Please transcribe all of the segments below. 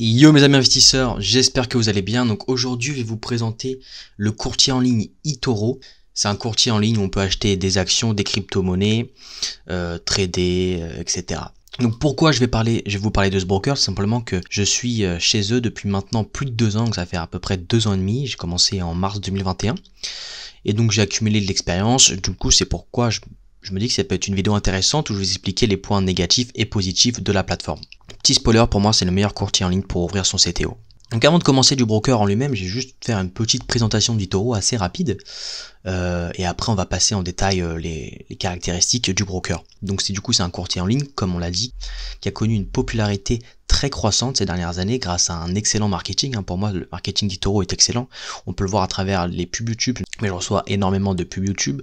Yo mes amis investisseurs, j'espère que vous allez bien. Donc aujourd'hui, je vais vous présenter le courtier en ligne eToro. C'est un courtier en ligne où on peut acheter des actions, des crypto-monnaies, euh, trader, euh, etc. Donc pourquoi je vais parler, je vais vous parler de ce broker, simplement que je suis euh, chez eux depuis maintenant plus de deux ans, donc ça fait à peu près deux ans et demi. J'ai commencé en mars 2021 et donc j'ai accumulé de l'expérience. Du coup, c'est pourquoi je, je me dis que ça peut être une vidéo intéressante où je vais vous expliquer les points négatifs et positifs de la plateforme. Petit spoiler, pour moi, c'est le meilleur courtier en ligne pour ouvrir son CTO. Donc avant de commencer du broker en lui-même, j'ai juste faire une petite présentation du taureau assez rapide. Euh, et après on va passer en détail euh, les, caractéristiques du broker. Donc c'est du coup c'est un courtier en ligne, comme on l'a dit, qui a connu une popularité très croissante ces dernières années grâce à un excellent marketing. Hein. Pour moi le marketing d'Itoro est excellent. On peut le voir à travers les pubs YouTube, mais je reçois énormément de pubs YouTube.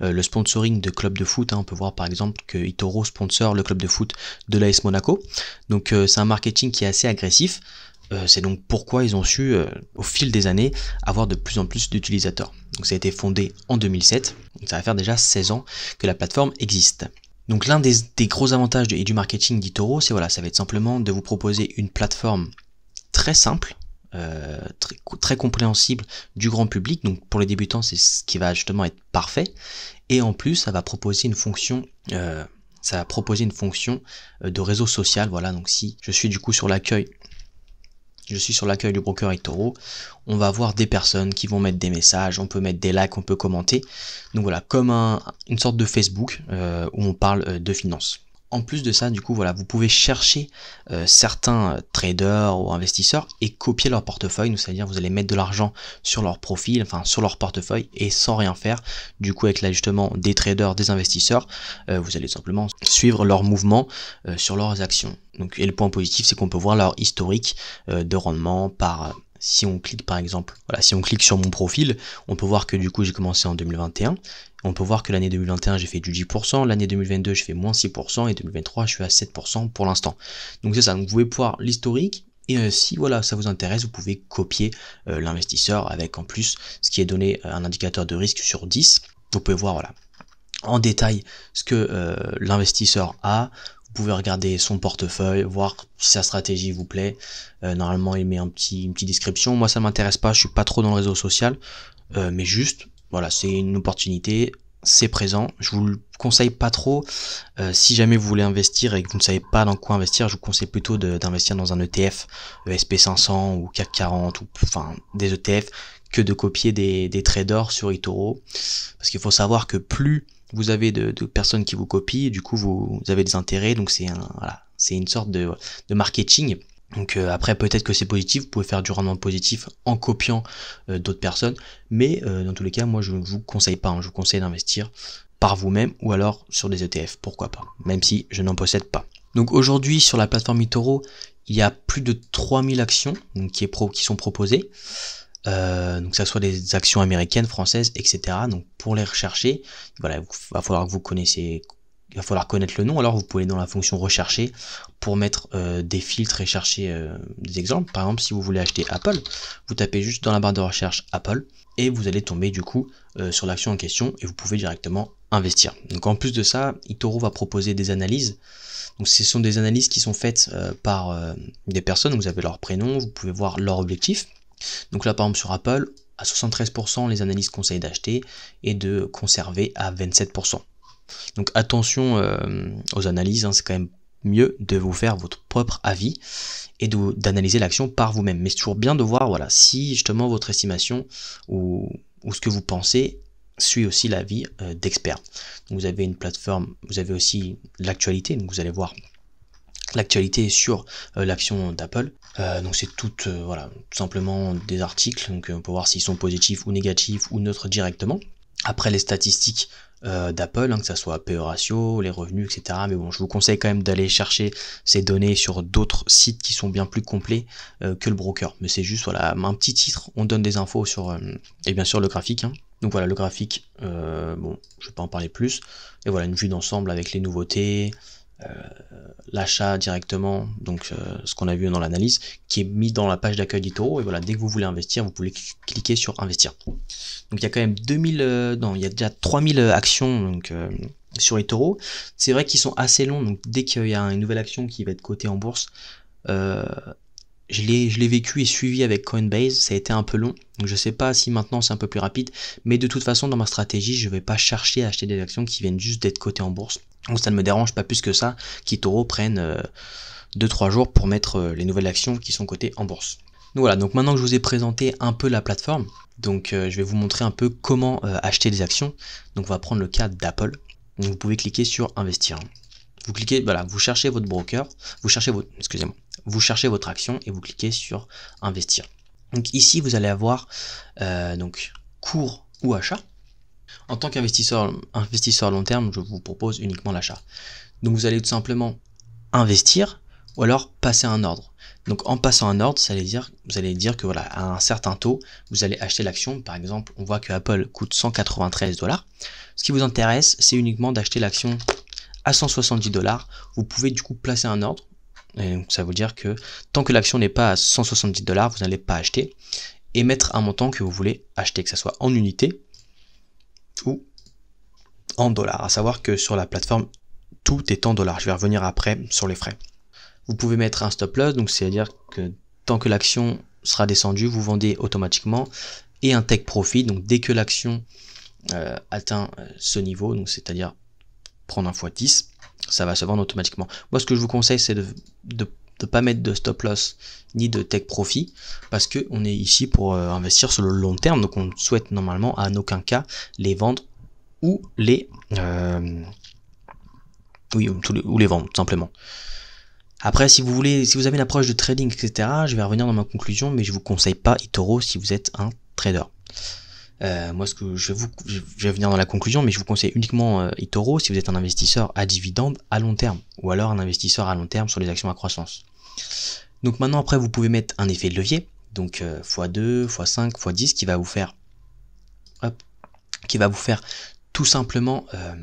Euh, le sponsoring de clubs de foot, hein. on peut voir par exemple que Itoro sponsor le club de foot de l'AS Monaco. Donc c'est un marketing qui est assez agressif. Euh, c'est donc pourquoi ils ont su, euh, au fil des années, avoir de plus en plus d'utilisateurs. Donc ça a été fondé en 2007, donc ça va faire déjà 16 ans que la plateforme existe. Donc l'un des, gros avantages du marketing d'Itoro, c'est voilà, ça va être simplement de vous proposer une plateforme très simple, euh, très, très, compréhensible du grand public. Donc pour les débutants, c'est ce qui va justement être parfait. Et en plus, ça va proposer une fonction ça va proposer une fonction de réseau social. Voilà, donc si je suis du coup sur l'accueil je suis sur l'accueil du broker eToro, on va voir des personnes qui vont mettre des messages, on peut mettre des likes, on peut commenter. Donc voilà, comme une sorte de Facebook euh, où on parle euh, de finances. En plus de ça, du coup, voilà, vous pouvez chercher euh, certains euh, traders ou investisseurs et copier leur portefeuille. C'est-à-dire, vous allez mettre de l'argent sur leur profil, enfin sur leur portefeuille et sans rien faire. Du coup, avec l'ajustement des traders, des investisseurs, euh, vous allez simplement suivre leurs mouvements sur leurs actions. Donc, et le point positif, c'est qu'on peut voir leur historique de rendement par si on clique par exemple, voilà, si on clique sur mon profil, on peut voir que du coup j'ai commencé en 2021. On peut voir que l'année 2021 j'ai fait du 10%, l'année 2022 je fais moins 6% et 2023 je suis à 7% pour l'instant. Donc c'est ça, vous pouvez voir l'historique et euh, si voilà ça vous intéresse, vous pouvez copier euh, l'investisseur avec en plus ce qui est donné euh, un indicateur de risque sur 10. Vous pouvez voir voilà en détail ce que l'investisseur a, pouvez regarder son portefeuille, voir si sa stratégie vous plaît. Euh, normalement, il met un petit, une petite description. Moi, ça m'intéresse pas, je suis pas trop dans le réseau social, euh, mais juste, voilà, c'est une opportunité, c'est présent. Je vous le conseille pas trop. Euh, si jamais vous voulez investir et que vous ne savez pas dans quoi investir, je vous conseille plutôt d'investir dans un ETF, SP500 ou CAC 40 ou enfin des ETF que de copier des, des traders sur eToro. Parce qu'il faut savoir que plus vous avez de, personnes qui vous copient, du coup vous, avez des intérêts, donc c'est un, voilà, c'est une sorte de, marketing. Donc euh, après peut-être que c'est positif, vous pouvez faire du rendement positif en copiant euh, d'autres personnes, mais euh, dans tous les cas moi je ne vous conseille pas, hein. je vous conseille d'investir par vous-même ou alors sur des ETF, pourquoi pas, même si je n'en possède pas. Donc aujourd'hui sur la plateforme eToro, il y a plus de 3000 actions qui sont proposées. Euh, donc que ça soit des actions américaines, françaises, etc. Donc pour les rechercher, voilà, il va falloir que vous connaissiez, va falloir connaître le nom. Alors vous pouvez dans la fonction rechercher pour mettre euh, des filtres et chercher euh, des exemples. Par exemple, si vous voulez acheter Apple, vous tapez juste dans la barre de recherche Apple et vous allez tomber du coup sur l'action en question et vous pouvez directement investir. Donc en plus de ça, Itoro va proposer des analyses. Donc ce sont des analyses qui sont faites par des personnes, vous avez leur prénom, vous pouvez voir leur objectif, donc là, par exemple, sur Apple, à 73%, les analystes conseillent d'acheter et de conserver à 27%. Donc attention euh, aux analyses, hein, c'est quand même mieux de vous faire votre propre avis et d'analyser l'action par vous-même. Mais c'est toujours bien de voir voilà, si justement votre estimation ou, ce que vous pensez suit aussi l'avis euh, d'experts. Vous avez une plateforme, vous avez aussi l'actualité, donc vous allez voir l'actualité sur euh, l'action d'Apple. Euh, donc c'est tout, euh, voilà, simplement des articles, donc on peut voir s'ils sont positifs ou négatifs ou neutres directement. Après les statistiques d'Apple, hein, que ce soit PE ratio, les revenus, etc. Mais bon, je vous conseille quand même d'aller chercher ces données sur d'autres sites qui sont bien plus complets que le broker. Mais c'est juste voilà un petit titre, on donne des infos sur et bien sûr le graphique. Hein. Donc voilà le graphique, bon, je vais pas en parler plus. Et voilà une vue d'ensemble avec les nouveautés, l'achat directement, donc euh, ce qu'on a vu dans l'analyse, qui est mis dans la page d'accueil d'Itoro. Et voilà, dès que vous voulez investir, vous pouvez cliquer sur investir. Donc il y a quand même 2000, euh, il y a déjà 3000 actions donc, sur Itoro. C'est vrai qu'ils sont assez longs, donc dès qu'il y a une nouvelle action qui va être cotée en bourse, je l'ai vécu et suivi avec Coinbase, ça a été un peu long, donc je sais pas si maintenant c'est un peu plus rapide, mais de toute façon dans ma stratégie, je vais pas chercher à acheter des actions qui viennent juste d'être cotées en bourse. Donc ça ne me dérange pas plus que ça qu'Itoro prenne 2-3 euh, jours pour mettre euh, les nouvelles actions qui sont cotées en bourse. Donc voilà, donc maintenant que je vous ai présenté un peu la plateforme, donc euh, je vais vous montrer un peu comment acheter des actions. Donc on va prendre le cas d'Apple. Vous pouvez cliquer sur investir. Vous cliquez, voilà, vous cherchez votre broker, vous cherchez votre, excusez-moi, vous cherchez votre action et vous cliquez sur investir. Donc ici vous allez avoir donc cours ou achat. En tant qu'investisseur investisseur long terme, je vous propose uniquement l'achat. Donc vous allez tout simplement investir ou alors passer un ordre. Donc en passant un ordre, ça allait dire, vous allez dire que voilà, à un certain taux, vous allez acheter l'action. Par exemple, on voit que Apple coûte 193 dollars. Ce qui vous intéresse, c'est uniquement d'acheter l'action à 170 dollars. Vous pouvez du coup placer un ordre. Et donc, ça veut dire que tant que l'action n'est pas à 170 dollars, vous n'allez pas acheter. Et mettre un montant que vous voulez acheter, que ce soit en unité ou en dollars. À savoir que sur la plateforme, tout est en dollars. Je vais revenir après sur les frais. Vous pouvez mettre un stop loss, donc c'est-à-dire que tant que l'action sera descendue, vous vendez automatiquement. Et un take profit, donc dès que l'action euh, atteint euh, ce niveau, donc c'est-à-dire prendre un x10, ça va se vendre automatiquement. Moi, ce que je vous conseille, c'est de ne pas mettre de stop loss ni de take profit parce que on est ici pour euh, investir sur le long terme. Donc on souhaite normalement à aucun cas les vendre ou les euh, oui ou les vendre simplement. Après si vous voulez si vous avez une approche de trading etc je vais revenir dans ma conclusion mais je vous conseille pas Itoro si vous êtes un trader euh, moi, ce que je vous, je vais venir dans la conclusion, mais je vous conseille uniquement euh, Itoro si vous êtes un investisseur à dividende à long terme, ou alors un investisseur à long terme sur les actions à croissance. Donc maintenant, après, vous pouvez mettre un effet de levier, donc x2, x5, x10, qui va vous faire, hop, qui va vous faire tout simplement euh,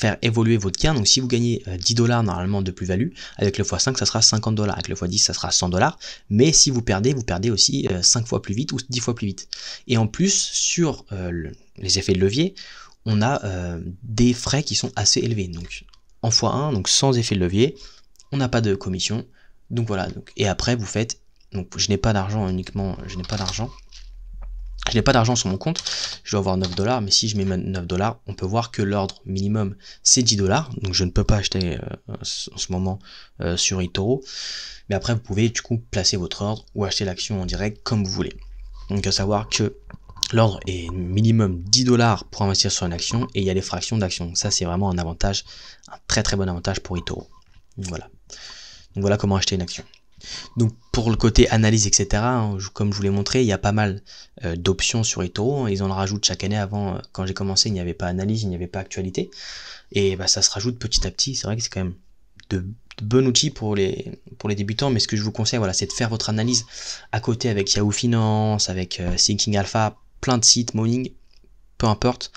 faire évoluer votre gain. Donc si vous gagnez 10 euh, dollars normalement de plus-value, avec le x5 ça sera 50 dollars, avec le x10 ça sera 100 dollars. Mais si vous perdez, vous perdez aussi 5 euh, fois plus vite ou 10 fois plus vite. Et en plus, sur euh, les effets de levier, on a des frais qui sont assez élevés. Donc en x1, donc sans effet de levier, on n'a pas de commission. Donc voilà, donc, et après vous faites, donc je n'ai pas d'argent uniquement, je n'ai pas d'argent, je n'ai pas d'argent sur mon compte, je dois avoir 9 dollars, mais si je mets 9 dollars, on peut voir que l'ordre minimum c'est 10 dollars, donc je ne peux pas acheter euh, en ce moment euh, sur eToro. Mais après, vous pouvez du coup placer votre ordre ou acheter l'action en direct comme vous voulez. Donc à savoir que l'ordre est minimum 10 dollars pour investir sur une action et il y a des fractions d'actions. Ça c'est vraiment un avantage, un très très bon avantage pour eToro. Voilà. Voilà comment acheter une action. Donc pour le côté analyse, etc., hein, comme je vous l'ai montré, il y a pas mal euh, d'options sur eToro. Ils en rajoutent chaque année. Avant, euh, quand j'ai commencé, il n'y avait pas analyse, il n'y avait pas actualité. Et bah, ça se rajoute petit à petit. C'est vrai que c'est quand même de, bons outils pour les, pour les débutants. Mais ce que je vous conseille, c'est de faire votre analyse à côté avec Yahoo Finance, avec euh, Thinking Alpha, plein de sites, Morning, peu importe.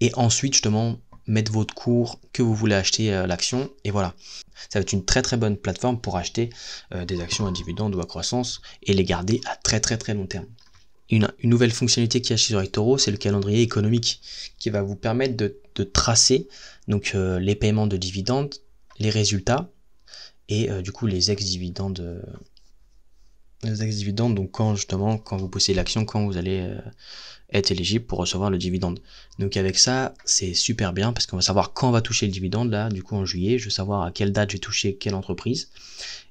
Et ensuite, justement, mettre votre cours que vous voulez acheter l'action. Et voilà. Ça va être une très très bonne plateforme pour acheter euh, des actions à dividendes ou à croissance et les garder à très très très long terme. Une, nouvelle fonctionnalité qui est sur eToro, c'est le calendrier économique qui va vous permettre de, tracer donc euh, les paiements de dividendes, les résultats et euh, du coup les ex-dividendes les ex-dividendes, donc quand justement, quand vous possédez l'action, quand vous allez être éligible pour recevoir le dividende. Donc avec ça, c'est super bien parce qu'on va savoir quand on va toucher le dividende, là, du coup en juillet, je veux savoir à quelle date je vais toucher quelle entreprise.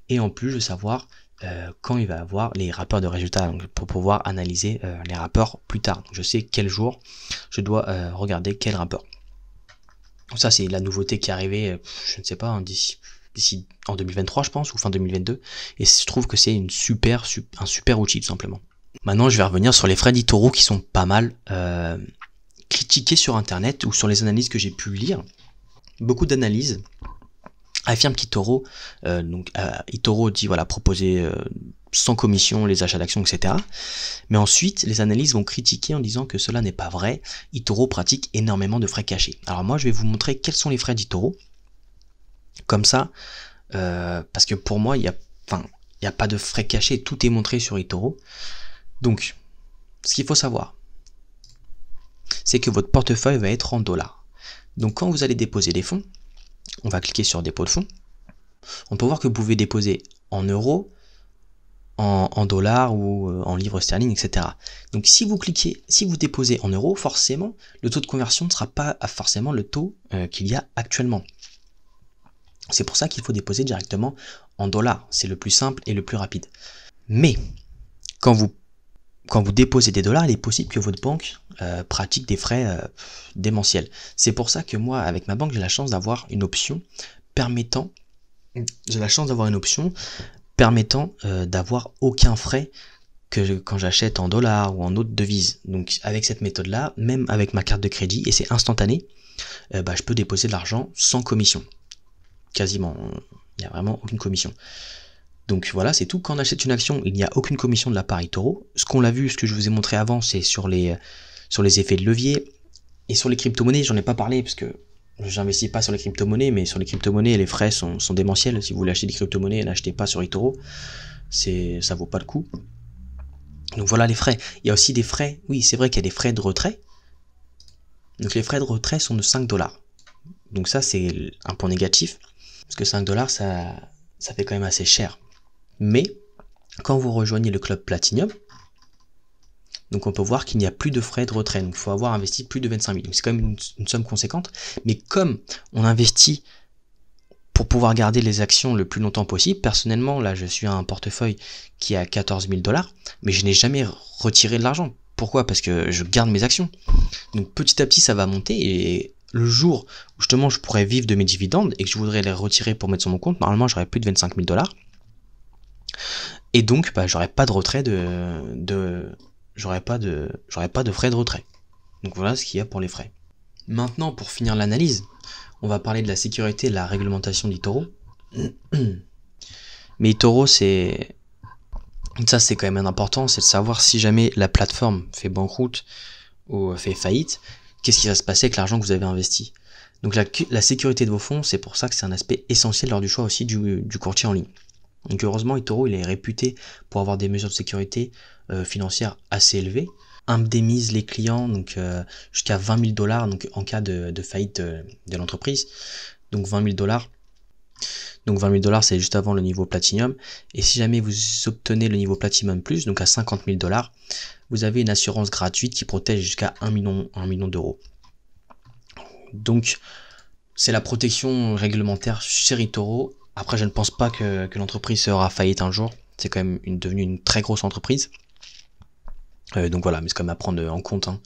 Et en plus, je veux savoir euh, quand il va avoir les rapports de résultats pour pouvoir analyser euh, les rapports plus tard. je sais quel jour je dois euh, regarder quel rapport. ça, c'est la nouveauté qui est arrivée, je ne sais pas, hein, d'ici d'ici en 2023 je pense ou fin 2022 et je trouve que c'est une super, un super outil tout simplement. Maintenant, je vais revenir sur les frais d'Itoro qui sont pas mal euh, critiqués sur Internet ou sur les analyses que j'ai pu lire. Beaucoup d'analyses affirment qu'Itoro, euh, donc euh, Itoro dit voilà proposer sans commission les achats d'actions, etc. Mais ensuite, les analyses vont critiquer en disant que cela n'est pas vrai. Itoro pratique énormément de frais cachés. Alors moi, je vais vous montrer quels sont les frais d'Itoro. Comme ça, parce que pour moi, il y a, n'y a pas de frais cachés, tout est montré sur Itoro. Donc, ce qu'il faut savoir, c'est que votre portefeuille va être en dollars. Donc quand vous allez déposer des fonds, on va cliquer sur dépôt de fonds. On peut voir que vous pouvez déposer en euros, en, dollars ou euh, en livres sterling, etc. Donc si vous cliquez, si vous déposez en euros, forcément, le taux de conversion ne sera pas forcément le taux euh, qu'il y a actuellement. C'est pour ça qu'il faut déposer directement en dollars. C'est le plus simple et le plus rapide. Mais quand vous, déposez des dollars, il est possible que votre banque euh, pratique des frais démentiels. C'est pour ça que moi, avec ma banque, j'ai la chance d'avoir une option permettant j'ai la chance d'avoir une option permettant euh, d'avoir aucun frais que quand j'achète en dollars ou en autre devises. Donc avec cette méthode-là, même avec ma carte de crédit, et c'est instantané, euh, bah, je peux déposer de l'argent sans commission. Quasiment. Il n'y a vraiment aucune commission. Donc voilà, c'est tout. Quand on achète une action, il n'y a aucune commission de la part Toro. Ce qu'on l'a vu, ce que je vous ai montré avant, c'est sur les, sur les effets de levier. Et sur les crypto-monnaies, j'en ai pas parlé parce que j'investis pas sur les crypto-monnaies, mais sur les crypto-monnaies, les frais sont, sont, démentiels. Si vous voulez acheter des crypto-monnaies, n'achetez pas sur eToro. C'est, ça vaut pas le coup. Donc voilà les frais. Il y a aussi des frais. Oui, c'est vrai qu'il y a des frais de retrait. Donc les frais de retrait sont de 5 dollars. Donc ça, c'est un point négatif. Parce que 5 dollars, ça, fait quand même assez cher. Mais, quand vous rejoignez le club Platinum, donc on peut voir qu'il n'y a plus de frais de retrait. Donc il faut avoir investi plus de 25 000. C'est quand même une, somme conséquente. Mais comme on investit pour pouvoir garder les actions le plus longtemps possible, personnellement, là je suis à un portefeuille qui a 14 000 dollars, mais je n'ai jamais retiré de l'argent. Pourquoi? Parce que je garde mes actions. Donc petit à petit ça va monter et le jour où justement je pourrais vivre de mes dividendes et que je voudrais les retirer pour mettre sur mon compte, normalement j'aurais plus de 25 000 dollars. Et donc, bah, j'aurais pas de retrait de, j'aurais pas de j'aurais pas de frais de retrait. Donc voilà ce qu'il y a pour les frais. Maintenant, pour finir l'analyse, on va parler de la sécurité et de la réglementation d'Itoro. Mais Itoro, c'est ça c'est quand même important, c'est de savoir si jamais la plateforme fait banqueroute ou fait faillite, qu'est-ce qui va se passer avec l'argent que vous avez investi. Donc la, sécurité de vos fonds, c'est pour ça que c'est un aspect essentiel lors du choix aussi du, courtier en ligne. Donc heureusement, Itoro, il est réputé pour avoir des mesures de sécurité euh, financière assez élevée, indemnise les clients donc euh, jusqu'à 20 000 dollars donc en cas de, faillite de, l'entreprise. Donc 20 000 dollars. Donc 20 000 dollars c'est juste avant le niveau platinum. Et si jamais vous obtenez le niveau platinum plus, donc à 50 000 dollars, vous avez une assurance gratuite qui protège jusqu'à 1 million, 1 million d'euros. Donc c'est la protection réglementaire chez Ritoro. Après je ne pense pas que, l'entreprise sera faillite un jour. C'est quand même devenu une très grosse entreprise. Euh, donc voilà, mais c'est quand même à prendre en compte. Hein.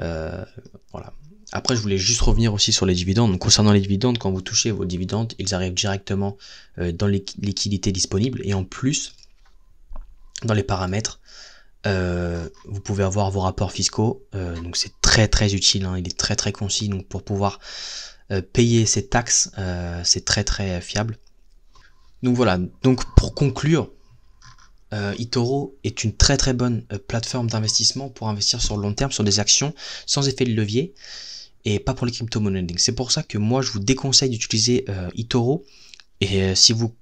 Euh, voilà. Après, je voulais juste revenir aussi sur les dividendes. Concernant les dividendes, quand vous touchez vos dividendes, ils arrivent directement euh, dans les liquidités disponibles. Et en plus, dans les paramètres, vous pouvez avoir vos rapports fiscaux. donc, c'est très très utile. Hein. il est très très concis. Donc, pour pouvoir payer ces taxes, c'est très très fiable. Donc voilà. Donc, pour conclure, euh, Itoro est une très très bonne euh, plateforme d'investissement pour investir sur le long terme sur des actions sans effet de levier et pas pour les crypto-monnaies. C'est pour ça que moi je vous déconseille d'utiliser euh, Itoro et si vous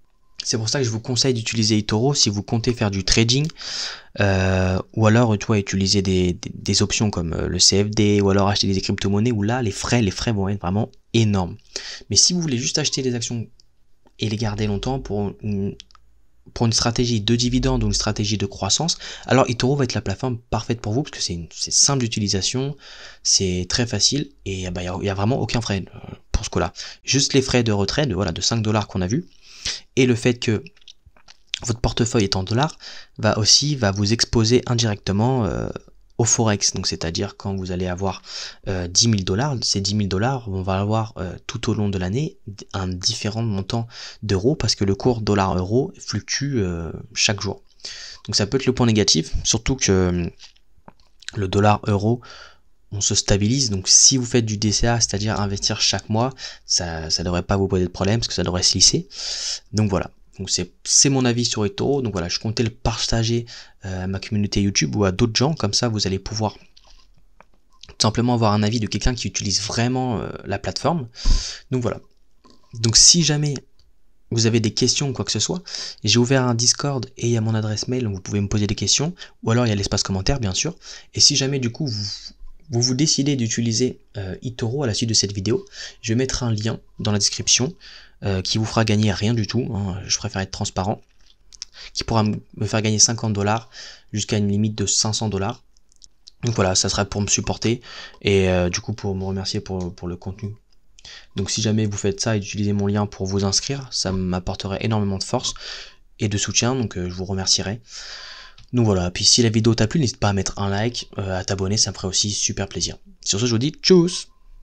c'est pour ça que je vous conseille d'utiliser Itoro si vous comptez faire du trading ou alors tu vois utiliser des, des, options comme le CFD ou alors acheter des crypto-monnaies où là les frais les frais vont être vraiment énormes. Mais si vous voulez juste acheter des actions et les garder longtemps pour une, pour une stratégie de dividende ou une stratégie de croissance, alors eToro va être la plateforme parfaite pour vous parce que c'est simple d'utilisation, c'est très facile et bah, il n'y a, vraiment aucun frais euh, pour ce coup-là. Juste les frais de retrait de, voilà, de 5 dollars qu'on a vu et le fait que votre portefeuille est en dollars va aussi va vous exposer indirectement euh, forex, donc c'est-à-dire quand vous allez avoir 10 euh, 000 dollars, ces 10 000 dollars, on va avoir euh, tout au long de l'année un différent montant d'euros parce que le cours dollar-euro fluctue euh, chaque jour. Donc ça peut être le point négatif, surtout que le dollar-euro on se stabilise. Donc si vous faites du DCA, c'est-à-dire investir chaque mois, ça ne devrait pas vous poser de problème parce que ça devrait se lisser. Donc voilà. Donc c'est mon avis sur eToro. Donc voilà, je comptais le partager euh, à ma communauté YouTube ou à d'autres gens. Comme ça, vous allez pouvoir tout simplement avoir un avis de quelqu'un qui utilise vraiment euh, la plateforme. Donc voilà. Donc si jamais vous avez des questions ou quoi que ce soit, j'ai ouvert un Discord et il y a mon adresse mail, vous pouvez me poser des questions, ou alors il y a l'espace commentaire bien sûr. Et si jamais du coup vous vous, décidez d'utiliser euh, eToro à la suite de cette vidéo, je vais mettre un lien dans la description euh, qui vous fera gagner rien du tout. Hein. Je préfère être transparent. qui pourra me faire gagner 50 dollars jusqu'à une limite de 500 dollars. Donc voilà, ça sera pour me supporter et euh, du coup pour me remercier pour, pour le contenu. Donc si jamais vous faites ça et utilisez mon lien pour vous inscrire, ça m'apporterait énormément de force et de soutien, donc euh, je vous remercierai. Donc voilà, puis si la vidéo t'a plu, n'hésite pas à mettre un like, à t'abonner, ça me ferait aussi super plaisir. Sur ce, je vous dis tchuss